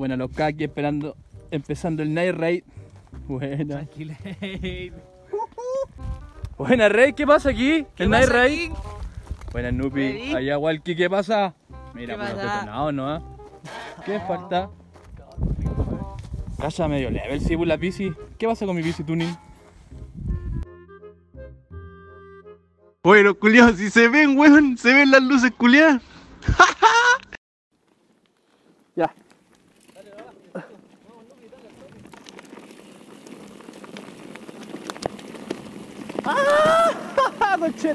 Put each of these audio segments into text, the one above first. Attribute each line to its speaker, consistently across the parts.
Speaker 1: Buena loca aquí esperando, empezando el night raid. Buena.
Speaker 2: Tranquila.
Speaker 1: Buena Rey, ¿qué pasa aquí?
Speaker 2: ¿Qué
Speaker 1: el night
Speaker 2: pasa
Speaker 1: raid.
Speaker 2: aquí?
Speaker 1: Buena Nupi. Allá Walkie, ¿qué pasa? Mira,
Speaker 2: ¿Qué
Speaker 1: puro
Speaker 2: pasa?
Speaker 1: detonado, ¿no? ah? ¿Qué falta? Calla medio level, sí, pues, la bici. ¿Qué pasa con mi bici tuning?
Speaker 3: Bueno, culiados, si se ven, weón, se ven las luces culiadas.
Speaker 1: Ya. ¡Ah! ¡Conche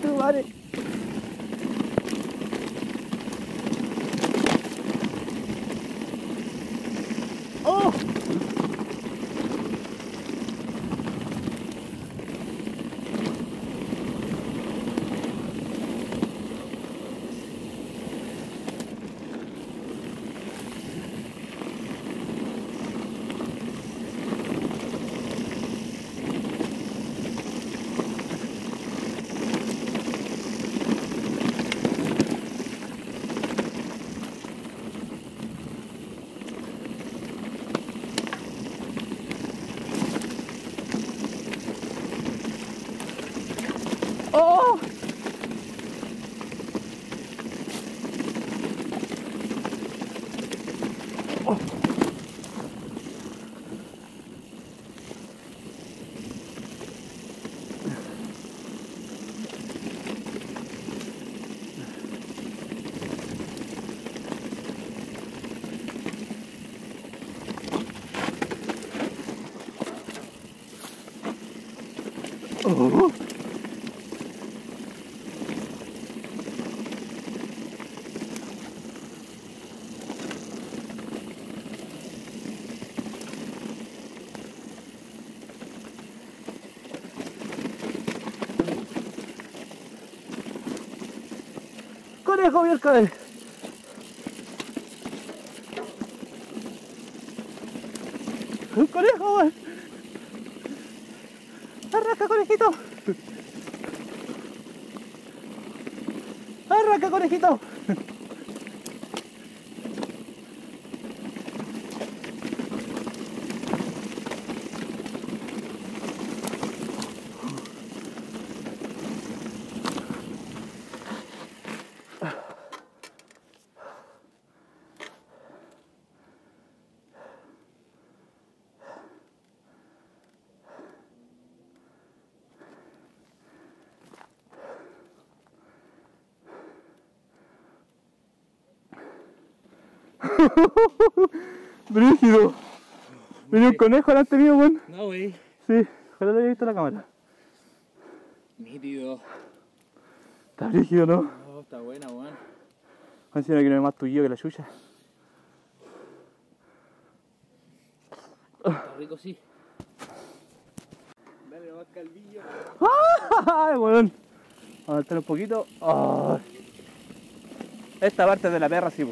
Speaker 1: Oh. Conejo, miércoles. Un conejo. Arranca, conejito. Arranca, conejito. Brígido. Venía un conejo delante mío, weón.
Speaker 2: No, wey.
Speaker 1: Sí, ojalá lo haya visto la cámara.
Speaker 2: Nítido.
Speaker 1: Está brígido, ¿no?
Speaker 2: Oh, está buena, weón.
Speaker 1: Encima que no es más tuyo que la chucha.
Speaker 2: Está rico, sí. Dale nomás calvillo.
Speaker 1: ¡Ay, weón! Vamos a un poquito. Esta parte de la perra, sí.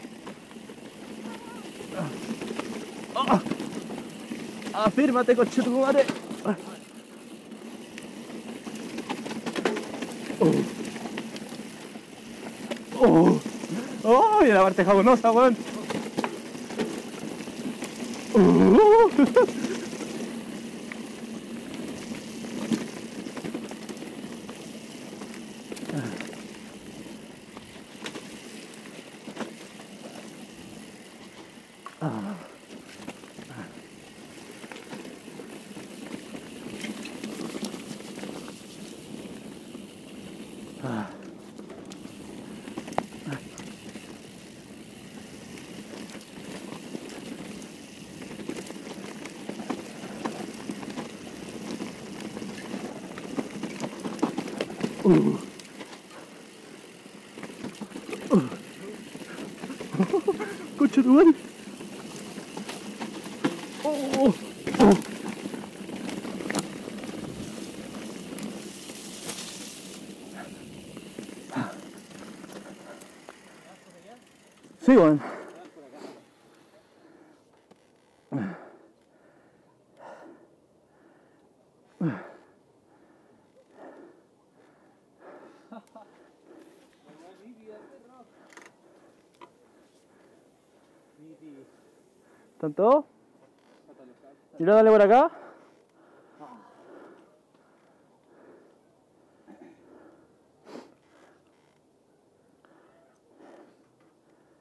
Speaker 1: Ah. Afírmate, coche tu madre. Oh. Oh. Oh, mira la parte jabonosa, weón. Oh. Concha tu madre. Oh, oh. Sí, weón. ¿Están todos? Luego dale por acá.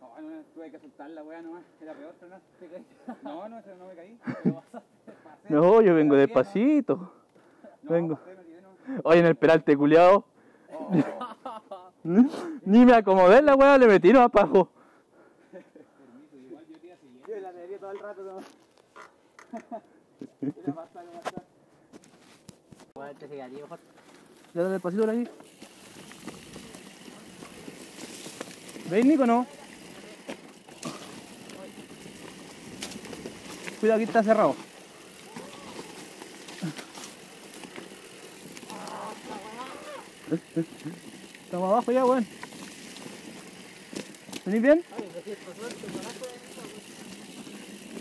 Speaker 2: No, no, tuve que soltar la weá nomás. Era peor, pero no. te caí. No, no, no me caí. Pero pasaste, pasé.
Speaker 1: No, yo vengo despacito.
Speaker 2: No,
Speaker 1: vengo.
Speaker 2: pasé, tiré, no.
Speaker 1: Oye, en el peralte culiao. Ni me acomodé la weá, le metí para abajo.
Speaker 2: Yo la negué todo el rato nomás. Bueno.
Speaker 1: Ya dale despacito por aquí. ¿Veis, Nico, no? Cuidado, aquí está cerrado. Estamos abajo ya, weón. ¿Venís bien?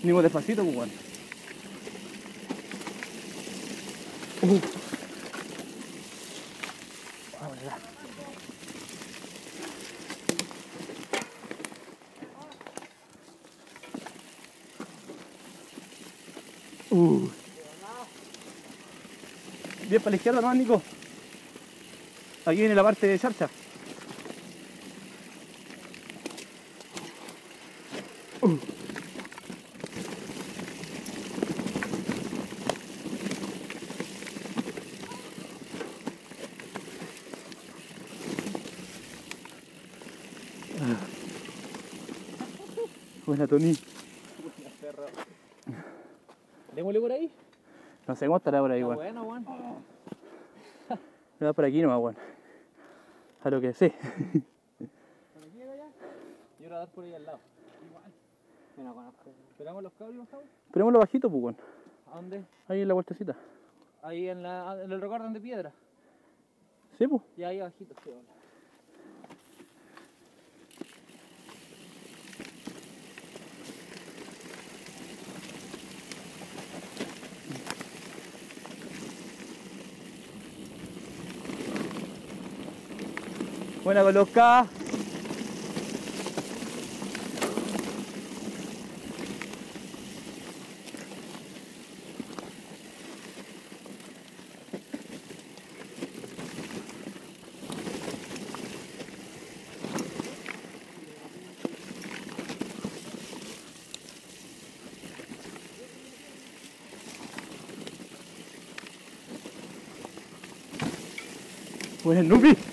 Speaker 1: Venimos despacito, pues, weón. Uh. Uh. Bien para la izquierda, ¿no, Nico? Aquí viene la parte de charcha. Buena, Tony.
Speaker 2: Démosle por ahí.
Speaker 1: No sé cómo estará por ahí, weón.
Speaker 2: bueno, weón.
Speaker 1: Me va por aquí nomás, weón. A lo que sé.
Speaker 2: ¿Por aquí era ya? Yo era a dar por ahí al lado. Igual. Yo no conozco. ¿Esperamos los cables, bajado?
Speaker 1: Esperémoslo bajito, pues, weón.
Speaker 2: ¿A dónde?
Speaker 1: Ahí en la vueltecita.
Speaker 2: Ahí en, la, en el recordan de piedra.
Speaker 1: Sí, pues.
Speaker 2: Y ahí abajito, sí, hola.
Speaker 1: Buena K. Buena Nubi.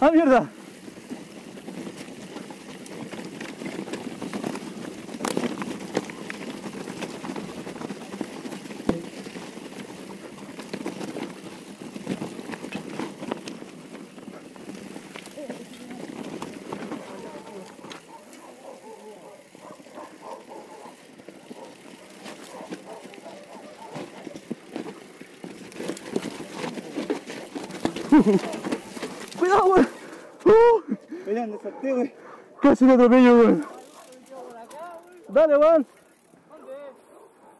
Speaker 1: ¡Ah, mierda! ¡Cuidado, weón!
Speaker 2: Venían de sorteo, güey.
Speaker 1: Casi me atropello, weón. Dale, weón.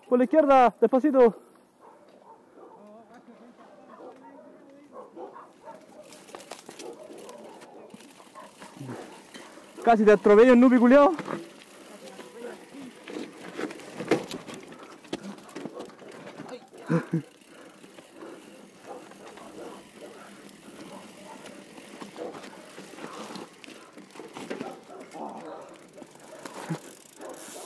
Speaker 1: Por la izquierda, despacito. Casi te atropello en nubi culiao.